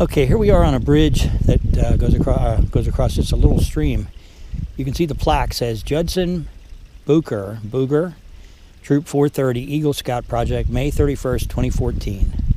Okay, here we are on a bridge that uh, goes across uh, goes across just a little stream. You can see the plaque says Judson Booker Booger, Troop 430 Eagle Scout Project, May 31st, 2014.